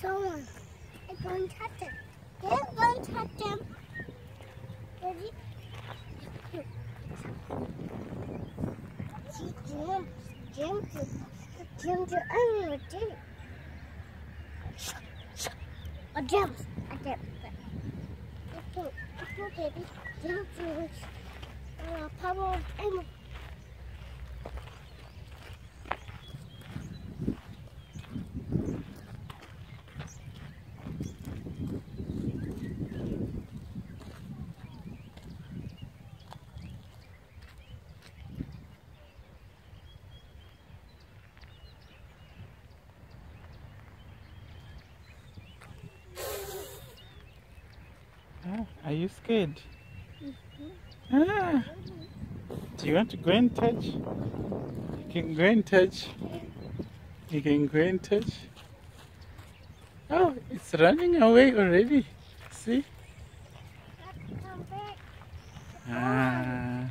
Someone. Don't touch him. Don't touch him. Ready? Jim, Jim, Jim, Jim, I'm Jim. A Jim, a Jim. Okay, okay, baby. Jim, Jim, uh, Pablo, and Ah, are you scared? Ah, do you want to go and touch? You can go and touch. You can go and touch. Oh, it's running away already. See? Ah.